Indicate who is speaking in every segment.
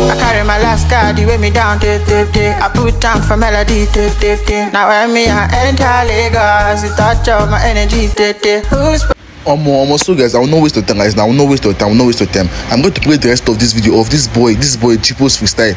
Speaker 1: I carry my last card, the way me down, day, day. I put down for melody, day, day, day. Now when me I enter Lagos, it touch up my energy, day, day. Who's
Speaker 2: Omo, omo, so guys, I will not waste your time, guys. Now, I will not waste your time. I will not waste your time. I'm going to play the rest of this video of this boy, this boy, Jipo's freestyle.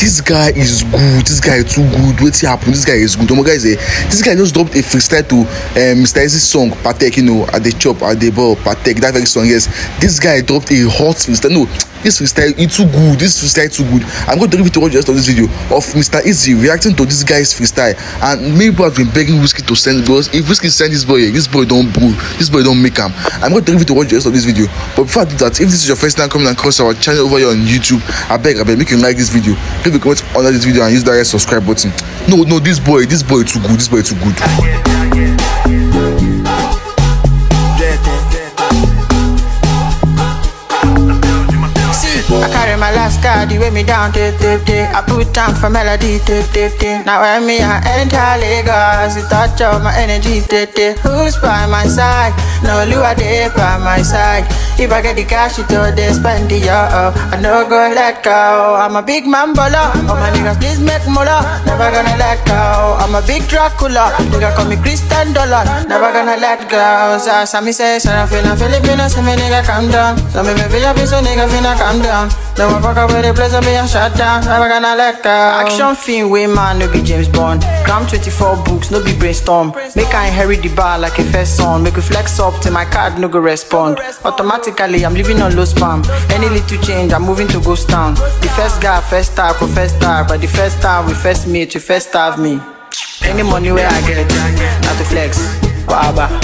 Speaker 2: This guy is good. This guy is too good. What's happened? This guy is good. Omo, guys, eh, this guy just dropped a freestyle to um, Mr. Eazi's song, Patek, you know, at the chop, at the ball, Patek, that very song. Yes, this guy dropped a hot freestyle. No, this freestyle is too good. This freestyle too good. I'm going to leave it to watch the rest of this video of Mr. Easy reacting to this guy's freestyle. And many people have been begging Whiskey to send because if Whiskey send this boy, this boy don't boo, this boy don't make him. I'm going to leave it to watch the rest of this video. But before I do that, if this is your first time coming across our channel over here on YouTube, I beg, I beg, make you like this video. Leave a comment under this video and use that red subscribe button. No, no, this boy, this boy too good. This boy too good.
Speaker 1: My last card, the weigh me down, day, day, day. I put down for melody, day, day, day. Now when me I enter Lagos, it touch up my energy, day, day. Who's by my side? No Lua day by my side. If I get the cash, you all day spend the yo. I no go let go. I'm a big man baller. All my niggas please make moolah. Never gonna let go. I'm a big Dracula. Nigga call me Christian Dollar. Never gonna let go. So, so me say, son of a Filipino, so me nigga calm down. So me baby, I be so nigga finna calm down. No one fuck up with the place, I be a shut down. Never gonna let go. Action film, way man, no be James Bond. Gram 24 books, no be brainstorm. Make I inherit the bar like a first son. Make we flex up till my card no go respond. Automatically, I'm living on low spam. Any little change, I'm moving to ghost town. The first guy, first star, for first star. But the first time we first meet, you first starve me. Any money where I get, not to flex. Waba.